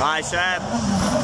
Vai, chefe.